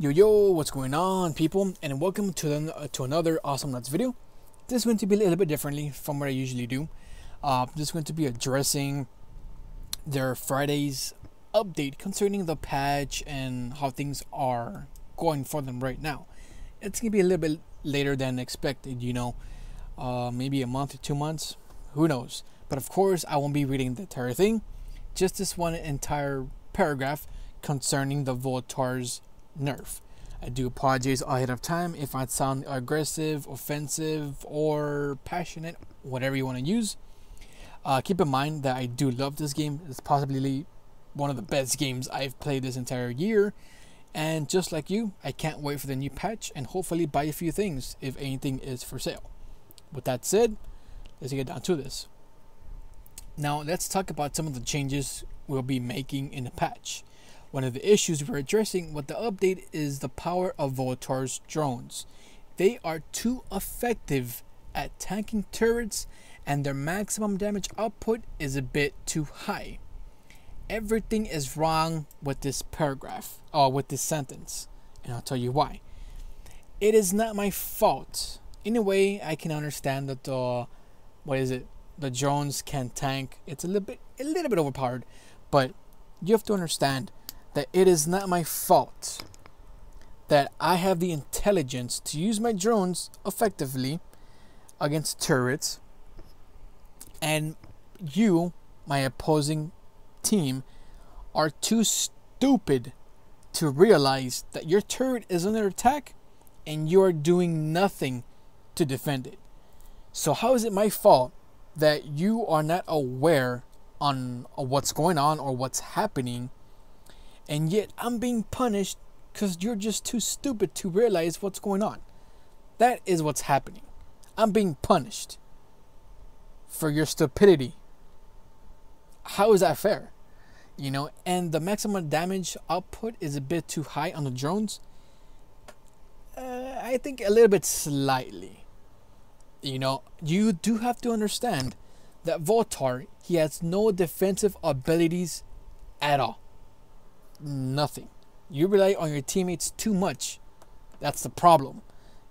Yo yo, what's going on, people? And welcome to uh, to another Awesomenauts video. This is going to be a little bit differently from what I usually do. Uh, this is going to be addressing their Friday's update concerning the patch and how things are going for them right now. It's gonna be a little bit later than expected, you know, uh, maybe a month or two months, who knows. But of course, I won't be reading the entire thing, just this one entire paragraph concerning the Voltar's nerf. I do apologize ahead of time if I sound aggressive, offensive, or passionate, whatever you want to use. Uh, keep in mind that I do love this game. It's possibly one of the best games I've played this entire year. And just like you, I can't wait for the new patch and hopefully buy a few things if anything is for sale. With that said, let's get down to this. Now, let's talk about some of the changes we'll be making in the patch. One of the issues we're addressing with the update is the power of Voltar's drones. They are too effective at tanking turrets and their maximum damage output is a bit too high. Everything is wrong with this paragraph or with this sentence, and I'll tell you why. It is not my fault. In a way, I can understand that the what is it? The drones can tank. It's a little bit a little bit overpowered, but you have to understand that it is not my fault that I have the intelligence to use my drones effectively against turrets and you, my opposing team, are too stupid to realize that your turret is under attack and you are doing nothing to defend it. So how is it my fault that you are not aware on what's going on or what's happening and yet I'm being punished because you're just too stupid to realize what's going on. That is what's happening. I'm being punished for your stupidity. How is that fair? You know, and the maximum damage output is a bit too high on the drones. Uh, I think a little bit slightly. You know, you do have to understand that Voltar, he has no defensive abilities at all nothing. You rely on your teammates too much. That's the problem.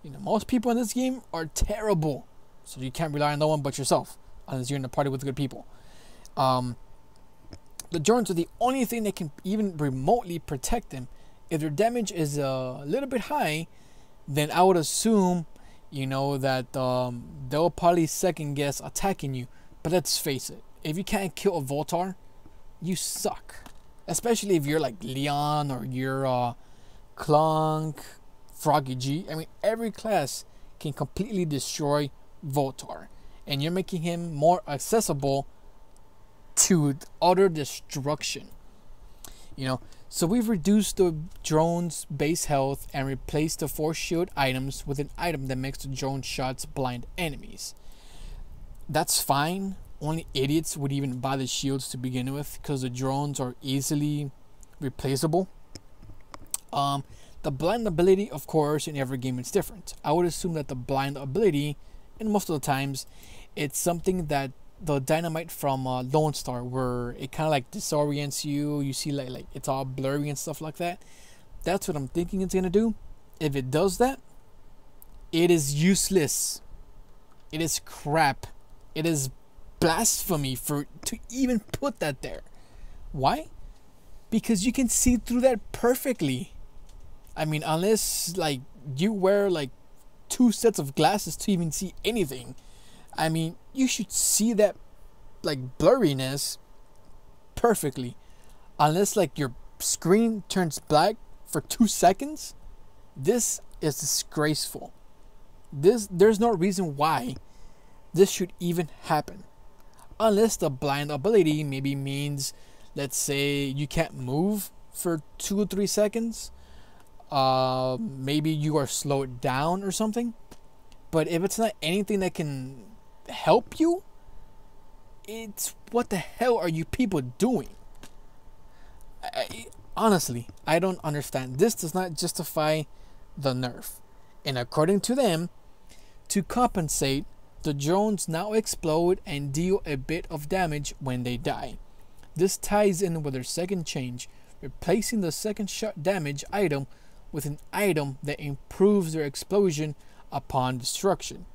You know, most people in this game are terrible, so you can't rely on no one but yourself, unless you're in a party with good people. Um, the drones are the only thing that can even remotely protect them. If their damage is a little bit high, then I would assume, you know, that um, they'll probably second guess attacking you. But let's face it, if you can't kill a Voltar, you suck especially if you're like Leon or you're uh, Clunk, Froggy G. I mean, every class can completely destroy Voltar, and you're making him more accessible to utter destruction. You know, so we've reduced the drone's base health and replaced the force shield items with an item that makes the drone shots blind enemies. That's fine only idiots would even buy the shields to begin with because the drones are easily replaceable. Um, the blind ability, of course, in every game is different. I would assume that the blind ability, and most of the times, it's something that the dynamite from uh, Lone Star, where it kind of like disorients you. You see, like like it's all blurry and stuff like that. That's what I'm thinking it's gonna do. If it does that, it is useless. It is crap. It is blasphemy for to even put that there. Why? Because you can see through that perfectly. I mean, unless like you wear like two sets of glasses to even see anything. I mean, you should see that like blurriness perfectly. Unless like your screen turns black for 2 seconds, this is disgraceful. This there's no reason why this should even happen unless the blind ability maybe means let's say you can't move for two or three seconds uh, maybe you are slowed down or something. But if it's not anything that can help you it's what the hell are you people doing? I, honestly i don't understand. This does not justify the nerf. And according to them to compensate the drones now explode and deal a bit of damage when they die. This ties in with their second change, replacing the second shot damage item with an item that improves their explosion upon destruction.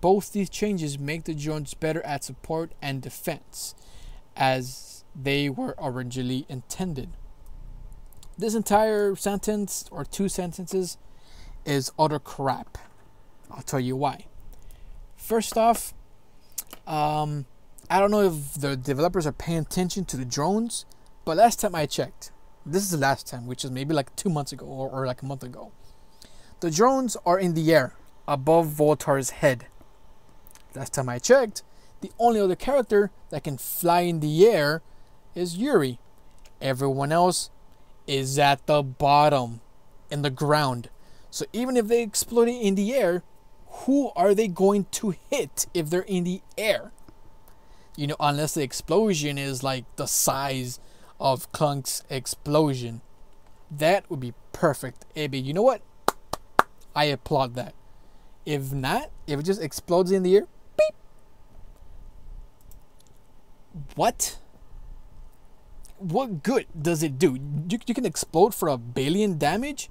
Both these changes make the drones better at support and defense, as they were originally intended. This entire sentence, or two sentences, is utter crap. I'll tell you why. First off, um, I don't know if the developers are paying attention to the drones, but last time I checked, this is the last time, which is maybe like two months ago or, or like a month ago. The drones are in the air above Voltar's head. Last time I checked, the only other character that can fly in the air is Yuri. Everyone else is at the bottom, in the ground. So even if they explode in the air, who are they going to hit if they're in the air? You know, unless the explosion is like the size of Clunk's explosion. That would be perfect. It'd you know what? I applaud that. If not, if it just explodes in the air, beep. What? What good does it do? You, you can explode for a billion damage,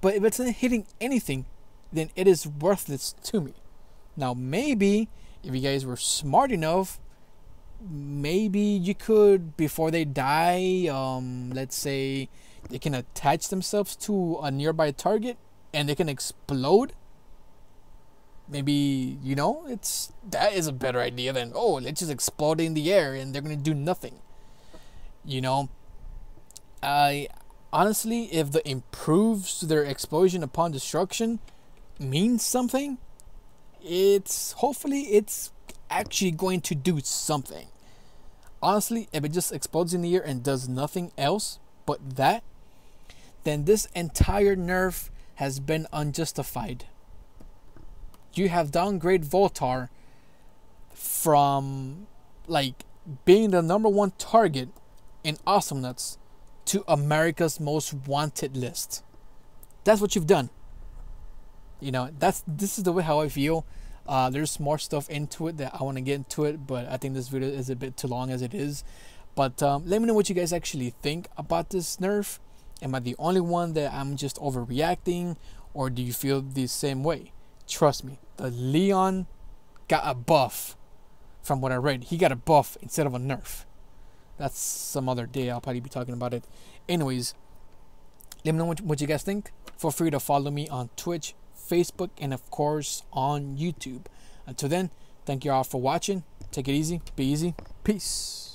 but if it's not hitting anything, then it is worthless to me. Now, maybe if you guys were smart enough, maybe you could, before they die, um, let's say they can attach themselves to a nearby target and they can explode. Maybe, you know, it's that is a better idea than, oh, let's just explode in the air and they're gonna do nothing. You know, I honestly, if the improves their explosion upon destruction means something, it's hopefully it's actually going to do something. Honestly, if it just explodes in the air and does nothing else but that, then this entire nerf has been unjustified. You have downgrade Voltar from like being the number one target in Awesomenauts to America's most wanted list. That's what you've done. You know, that's this is the way how I feel. Uh, there's more stuff into it that I want to get into it, but I think this video is a bit too long as it is. But um, let me know what you guys actually think about this nerf. Am I the only one that I'm just overreacting, or do you feel the same way? Trust me, the Leon got a buff from what I read. He got a buff instead of a nerf. That's some other day. I'll probably be talking about it. Anyways, let me know what, what you guys think. Feel free to follow me on Twitch, Facebook, and of course on YouTube. Until then, thank you all for watching. Take it easy. Be easy. Peace.